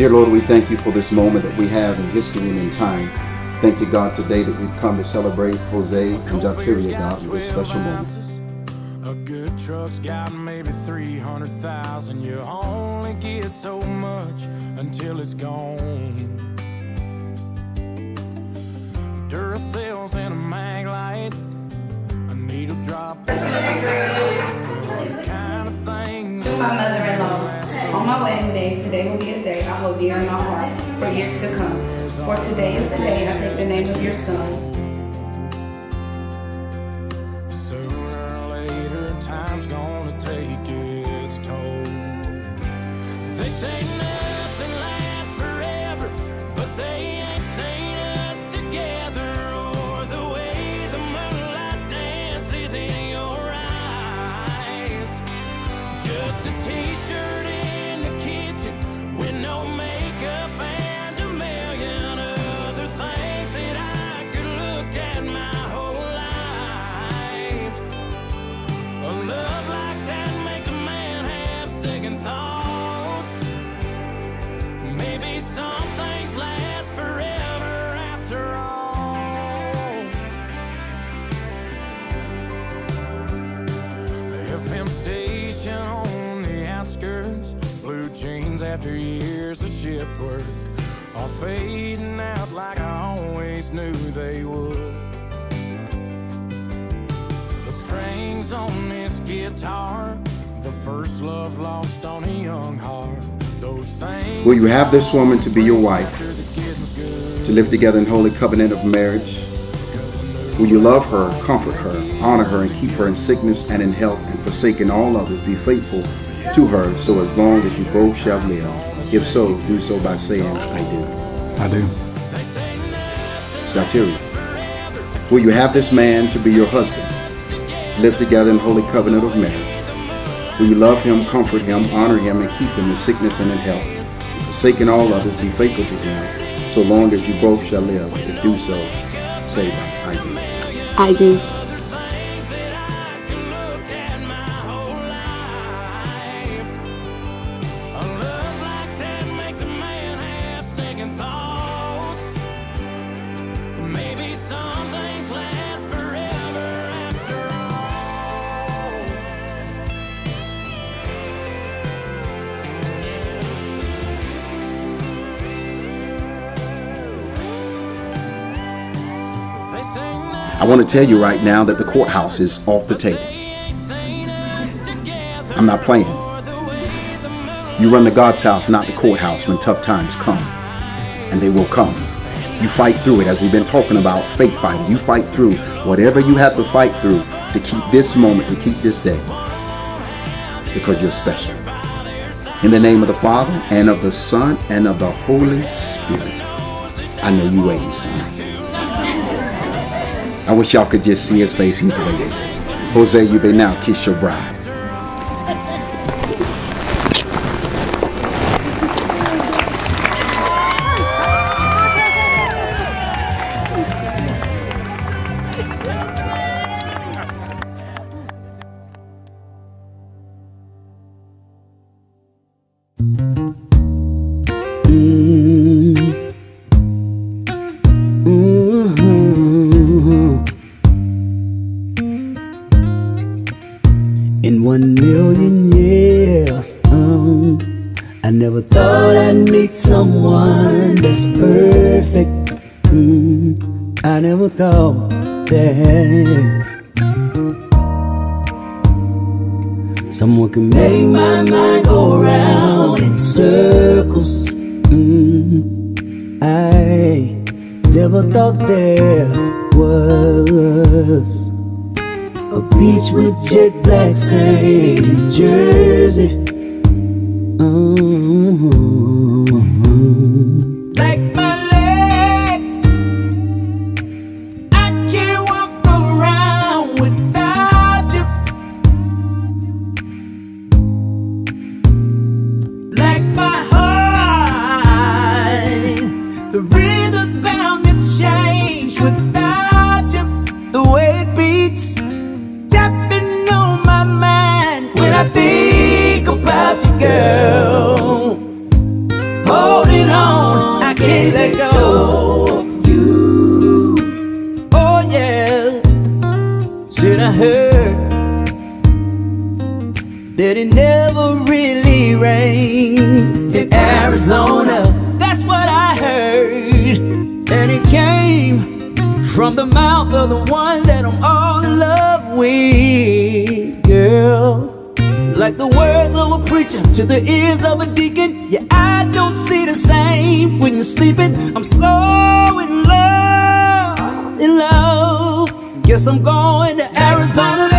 Dear Lord, we thank you for this moment that we have in history and in time. Thank you, God, today that we've come to celebrate Jose and Jauteria, God, in this special moment. A good truck's got maybe 300,000. You only get so much until it's gone. Duracells and a Maglite, a needle drop. kind of things. My wedding day, today will be a day I hold dear in my heart for years to come. For today is the day I take the name of your son. Sooner or later, time's gonna take its toll. They say after years of shift work, are fading out like I always knew they would. The strings on this guitar, the first love lost on a young heart. Those things. Will you have this woman to be your wife, after the getting's good. to live together in holy covenant of marriage? Will you love her, comfort her, honor her, and keep her in sickness and in health, and forsaking all others, be faithful to her, so as long as you both shall live? If so, do so by saying, I do. I do. They say nothing Jauteria. Will you have this man to be your husband, live together in holy covenant of marriage? Will you love him, comfort him, honor him, and keep him in sickness and in health? Forsaking all others, be faithful to him, so long as you both shall live. If do so, say, I do. I do. I want to tell you right now that the courthouse is off the table. I'm not playing. You run the God's house, not the courthouse, when tough times come. And they will come. You fight through it, as we've been talking about faith fighting. You fight through whatever you have to fight through to keep this moment, to keep this day. Because you're special. In the name of the Father, and of the Son, and of the Holy Spirit. I know you waiting. I wish y'all could just see his face. He's waiting. Jose, you may now kiss your bride. Million years, um, I never thought I'd meet someone that's perfect. Mm, I never thought that someone could make my mind go round in circles. Mm, I never thought there was. A beach with jet black sand, Jersey. Oh. Mm-hmm. Then I heard that it never really rains in Arizona. That's what I heard. And it came from the mouth of the one that I'm all in love with, girl. Like the words of a preacher to the ears of a deacon. Yeah, I don't see the same when you're sleeping. I'm so in love, in love. Guess I'm going to Arizona